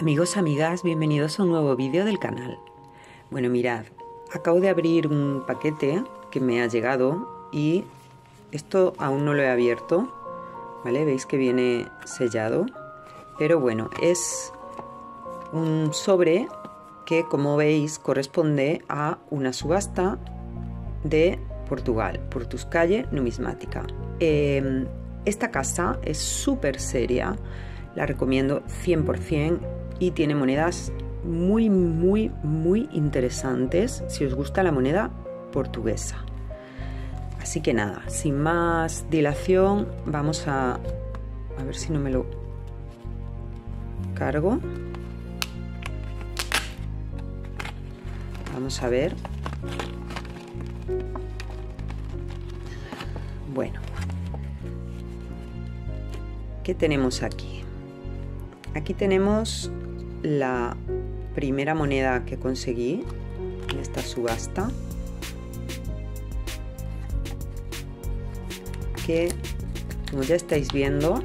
Amigos, amigas, bienvenidos a un nuevo vídeo del canal. Bueno, mirad, acabo de abrir un paquete que me ha llegado y esto aún no lo he abierto, ¿vale? Veis que viene sellado, pero bueno, es un sobre que como veis corresponde a una subasta de Portugal, Portuscalle Numismática. Em, esta casa es súper seria, la recomiendo 100% y tiene monedas muy, muy, muy interesantes si os gusta la moneda portuguesa. Así que nada, sin más dilación, vamos a, a ver si no me lo cargo. Vamos a ver. Bueno, ¿qué tenemos aquí? Aquí tenemos la primera moneda que conseguí en esta subasta que como ya estáis viendo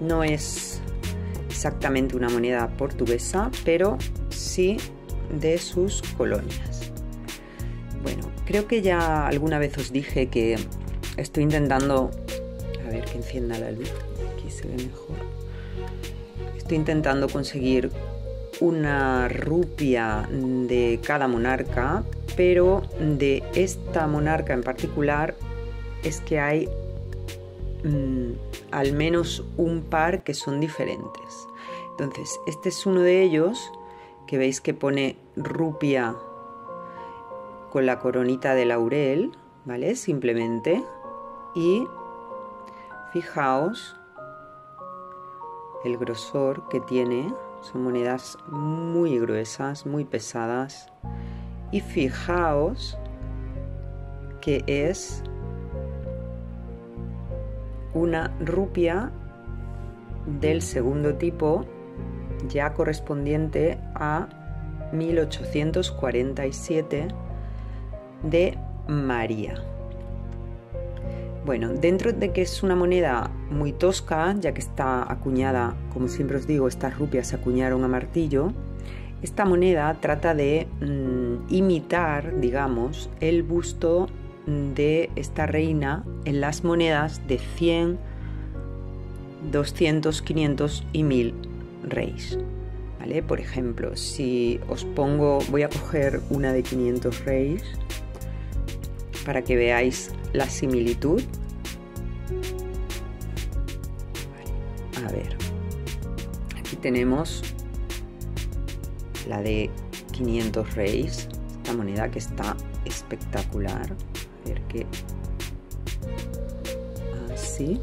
no es exactamente una moneda portuguesa pero sí de sus colonias. Bueno creo que ya alguna vez os dije que estoy intentando a ver que encienda la luz aquí se ve mejor Estoy intentando conseguir una rupia de cada monarca, pero de esta monarca en particular es que hay mmm, al menos un par que son diferentes. Entonces, este es uno de ellos que veis que pone rupia con la coronita de laurel, ¿vale? Simplemente. Y fijaos el grosor que tiene. Son monedas muy gruesas, muy pesadas. Y fijaos que es una rupia del segundo tipo ya correspondiente a 1847 de María. Bueno, dentro de que es una moneda muy tosca, ya que está acuñada, como siempre os digo, estas rupias se acuñaron a martillo, esta moneda trata de mm, imitar, digamos, el busto de esta reina en las monedas de 100, 200, 500 y 1000 reis. ¿Vale? Por ejemplo, si os pongo, voy a coger una de 500 reis para que veáis la similitud. A ver, aquí tenemos la de 500 reis, esta moneda que está espectacular. A ver qué. Así.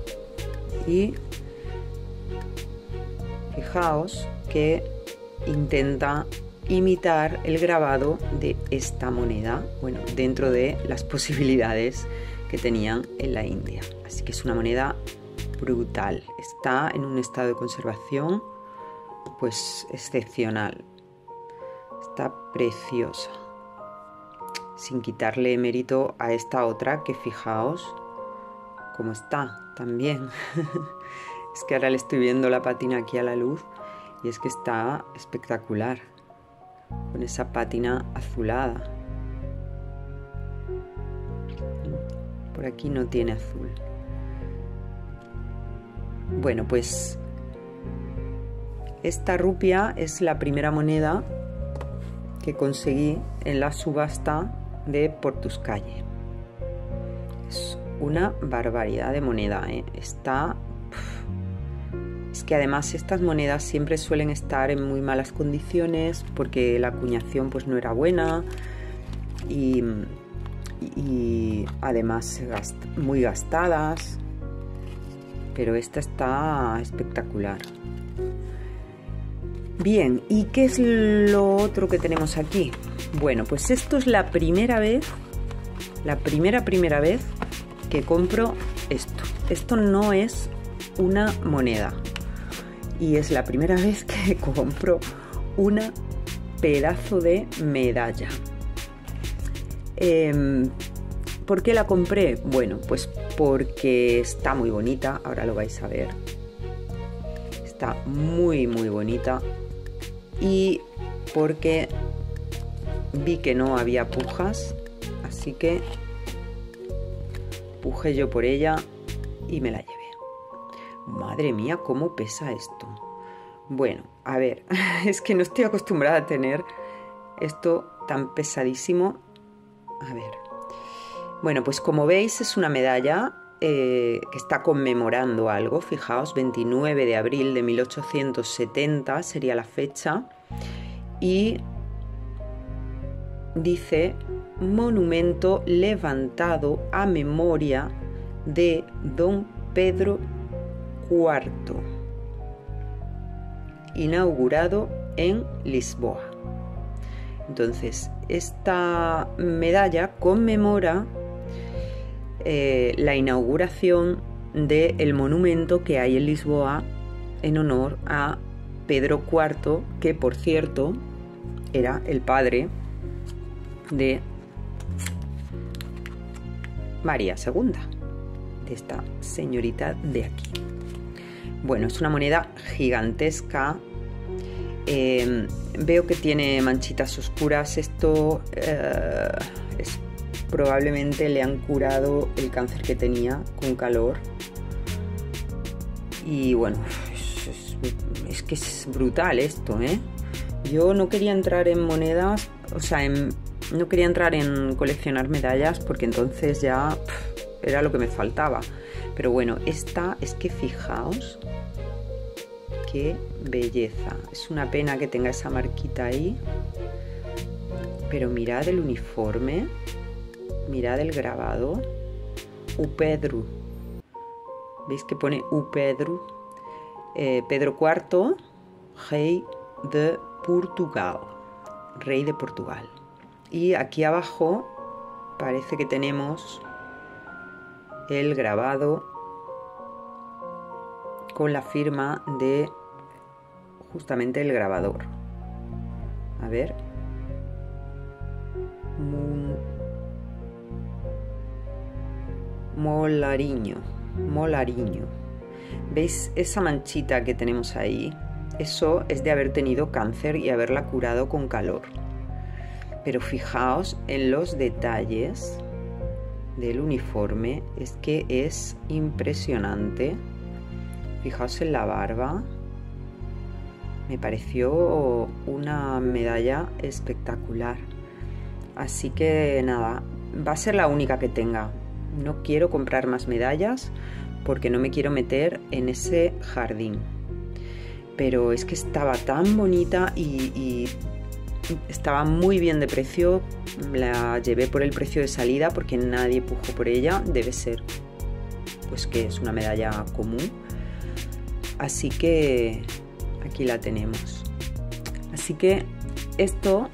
Y fijaos que intenta imitar el grabado de esta moneda, bueno, dentro de las posibilidades que tenían en la India. Así que es una moneda brutal, está en un estado de conservación pues excepcional, está preciosa, sin quitarle mérito a esta otra que fijaos cómo está también. es que ahora le estoy viendo la patina aquí a la luz y es que está espectacular con esa pátina azulada. Por aquí no tiene azul. Bueno, pues esta rupia es la primera moneda que conseguí en la subasta de Portuscalle. Es una barbaridad de moneda, ¿eh? está es que además estas monedas siempre suelen estar en muy malas condiciones porque la acuñación pues no era buena y, y además muy gastadas. Pero esta está espectacular. Bien, ¿y qué es lo otro que tenemos aquí? Bueno, pues esto es la primera vez, la primera primera vez que compro esto. Esto no es una moneda, y es la primera vez que compro una pedazo de medalla. Eh, ¿Por qué la compré? Bueno, pues porque está muy bonita, ahora lo vais a ver. está muy muy bonita y porque vi que no había pujas así que puje yo por ella y me la llevé madre mía cómo pesa esto bueno a ver es que no estoy acostumbrada a tener esto tan pesadísimo. A ver. Bueno pues como veis es una medalla eh, que está conmemorando algo, fijaos, 29 de abril de 1870 sería la fecha, y dice monumento levantado a memoria de don Pedro IV, inaugurado en Lisboa. Entonces, esta medalla conmemora eh, la inauguración del monumento que hay en Lisboa en honor a Pedro IV, que por cierto era el padre de María II, de esta señorita de aquí. Bueno, es una moneda gigantesca. Eh, veo que tiene manchitas oscuras. Esto eh, es probablemente le han curado el cáncer que tenía con calor. Y bueno, es, que es brutal esto, ¿eh? Yo no quería entrar en monedas, o sea, no quería entrar en coleccionar medallas porque entonces ya era lo que me faltaba. Pero bueno, esta es que fijaos qué belleza. Es una pena que tenga esa marquita ahí. Pero mirad el uniforme mirad el grabado. Upedru. ¿Veis que pone Upedru? Eh, Pedro IV, rey de Portugal. Rey de Portugal. Y aquí abajo parece que tenemos el grabado con la firma de justamente el grabador. A ver, molariño, molariño. ¿Veis esa manchita que tenemos ahí? Eso es de haber tenido cáncer y haberla curado con calor. Pero fijaos en los detalles del uniforme, es que es impresionante. Fijaos en la barba. Me pareció una medalla espectacular. Así que nada, va a ser la única que tenga no quiero comprar más medallas porque no me quiero meter en ese jardín. Pero es que estaba tan bonita y, estaba muy bien de precio. La llevé por el precio de salida porque nadie pujó por ella. Debe ser, pues que es una medalla común. Así que aquí la tenemos. Así que esto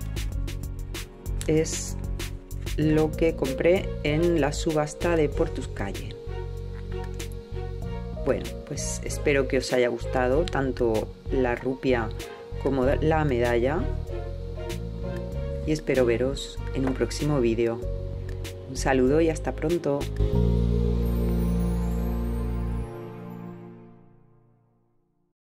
es lo que compré en la subasta de Portus Calle. Bueno, pues espero que os haya gustado tanto la rupia como la medalla y espero veros en un próximo vídeo. Un saludo y hasta pronto.